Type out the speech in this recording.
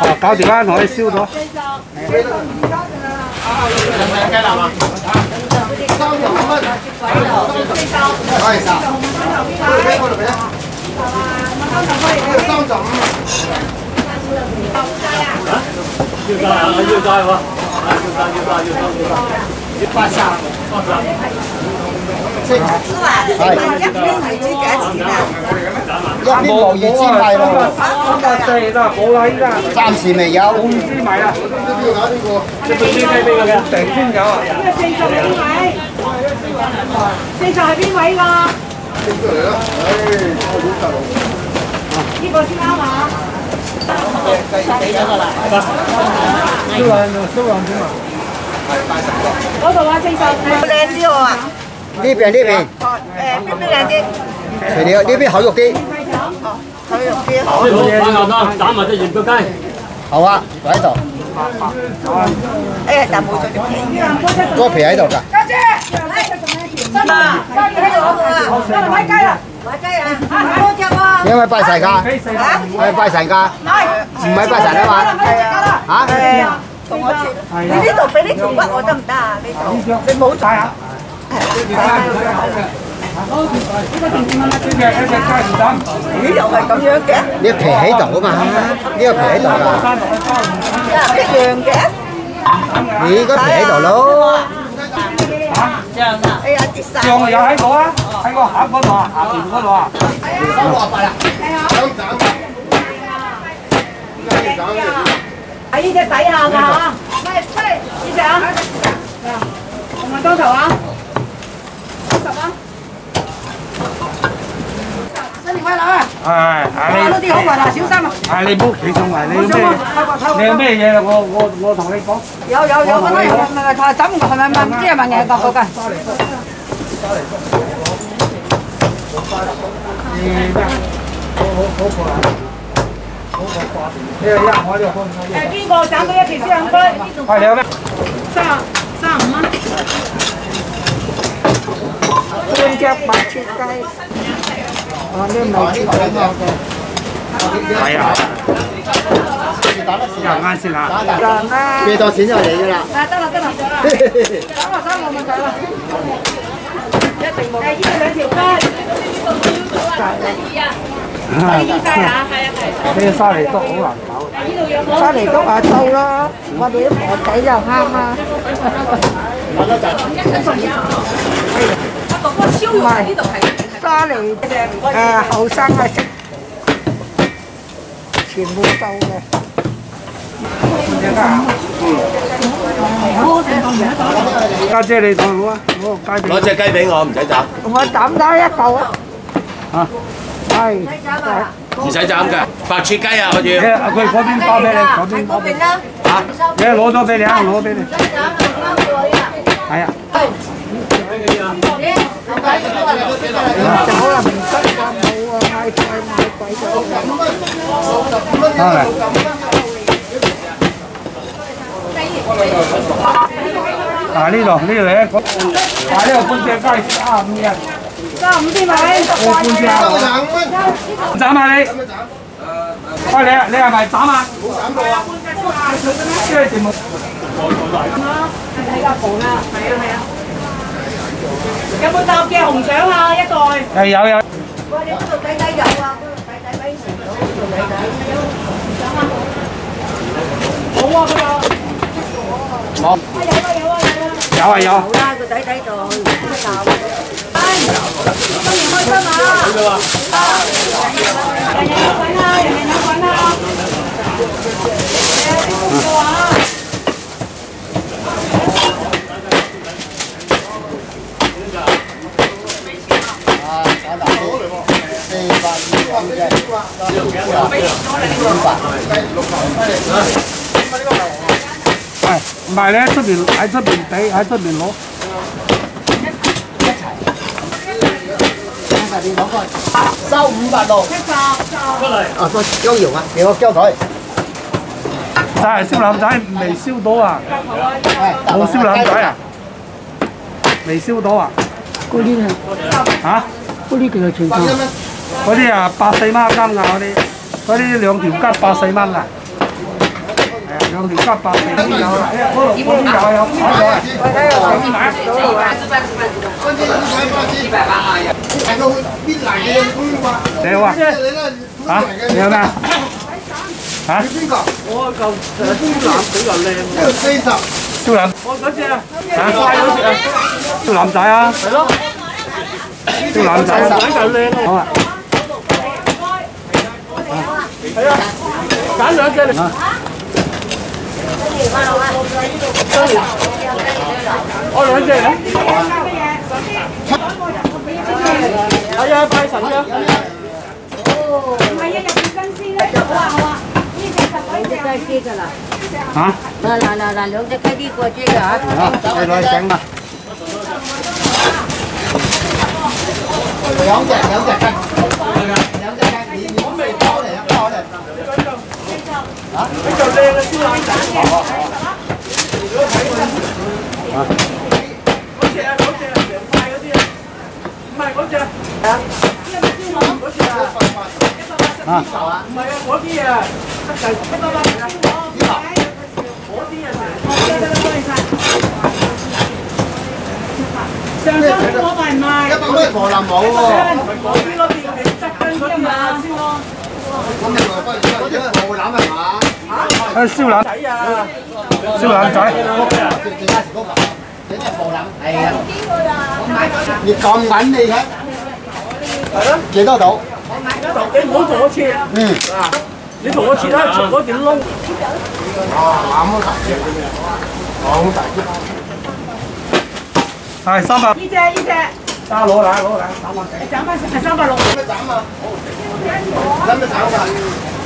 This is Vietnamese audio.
哦，搞掂啦，我哋烧咗。要晒啊！要晒喎！要晒要晒要晒要晒！要八十八十。师傅啊，食埋一边系猪几 多钱啊？一边无二千米咯，三百四啦，冇啦依家。暂时未有。五支米啦。呢个先睇边个嘅？成千有啊！呢个四十系边位？四十系边位㗎？呢个先啱嘛？烧两烧两点啊！嗰度啊，四十。靓啲喎 啊！呢边呢边，诶边边靓啲？除了呢边厚肉啲，佢肉啲。好翻牛啦，斩埋只盐脚鸡。好啊，喺度，诶，但冇咗条皮。个皮喺度㗎。家姐，真啊！家姐喺度啊！真系买鸡啦！买鸡啊！买多只喎。因为拜神㗎，吓？系拜神㗎，唔系拜神啊嘛。吓？诶，同我切。你呢度俾呢条骨我得唔得啊？呢度你冇晒啊？ 咦，又系咁样嘅？呢个皮喺度啊嘛，呢个皮喺度㗎，一样嘅。你个皮喺度咯。哎呀，跌晒。酱又喺度啊，喺个盒嗰度啊，下边嗰度啊。喺呢只底下㗎吓。喂喂，呢只啊？同埋多头啊？ 系系哇，嗰啲好云啊，小心啊！系你唔好企上嚟，你有咩？你有咩嘢啊？我我我同你讲。有有有嗰啲唔系唔系怎系咪咪唔知系咪嘢个嗰间？呢个一我呢个诶边个斩到一条先唔该？系你有咩？三三五蚊。半只白切鸡。 còn đêm chỉ có một cái à Cảm ơn xin lạ Bê to chín rồi đấy chứ lạ À, tao là tao là Tao là tao là mình phải là Đây, chứ là thiểu cơ Đây, sao này tốt cũng làm cháu Sao này tốt ở sâu đó Mà để bỏ cháy vào ham mà Mà nó chạy Mà 冇？沙梨都话收啦，我哋啲婆仔就啱啦。不过嗰个烧肉喺呢度系沙梨诶后生嘅食，全部收嘅。家姐你同我攞啊，攞个鸡俾攞只鸡俾我，唔使斩，我斩咗一嚿啊！啊！系。唔使斩嘅。白切鸡啊，我你要。啊佢嗰边包俾你，嗰边包俾你。吓？你攞咗俾你啊，攞俾你。系啊。 cháu là mình cắt con đâu hai hai hai quay cho Thôi này À đi rồi, đi rồi em có Cái này con chế cái sẽ à miền Giảm đi mà em Ô con chế à Giảm mà đi Thôi lẹ, lẹ mày giảm mà Giảm rồi à Cái này chỉ một Cái này phải không? 有冇搭嘅红肠啊？一袋。系有有。喂，你嗰度底底有啊？嗰度底底俾钱到嗰度底底。冇啊，佢有。冇。啊有啊有啊有啊。有啊有。好啦，个底底度闹。新年开心啊！人人有份啊，人人有 四百二十嘅，系唔系咧？出边喺出边俾喺出边攞。收五百六。啊，个姜蓉啊，俾我姜佢。就系烧腩仔未烧到啊！冇烧腩仔啊！未烧到啊！嗰啲系吓？ 嗰啲叫做情况。 嗰啲啊百四蚊一斤啊嗰啲，嗰啲兩條吉百四蚊啊。係啊，兩條吉百四蚊有啦，嗰度嗰邊有有跑咗啊！我睇下我買到啊！你好啊？嚇？你有咩啊？嚇？我嚿誒豬腩比較靚喎。招攬我嗰只啊，嚇？快嗰只啊，招攬仔啊！係咯，招攬仔啊！揀嚿靚好，啊！系啊，拣两只嚟。我两只嚟。系啊，拜神㗎。唔系啊，入边新鲜咧，好啊好啊，呢只十几只。鸡机㗎啦，吓？嗱嗱嗱嗱，两只鸡啲过机㗎吓。好，你攞去整嘛。两只两只鸡， 比较靓嘅猪腩仔。嗰只啊，嗰只啊，成块嗰啲啊，唔系嗰只啊，嗰只啊，啊！唔系啊，嗰啲啊，得滞一百八十啊，嗰啲啊成。上周嗰份卖，一百蚊河南冇喎，嗰啲咯，变嘅质根嗰啲啊，先咯。 咁你话不如嗰只河南系嘛？诶烧腩仔啊，烧腩仔，最最啱食嗰个，整只河南系啊。你咁稳你睇系咯，几多度？你唔好同我切，嗯，嗱，你同我切啦，除嗰段窿。哇，咁大只嘅咩？好大只。系三百。呢只呢只， 拿来，拿来，斩嘛！哎，斩，还斩？哦，么？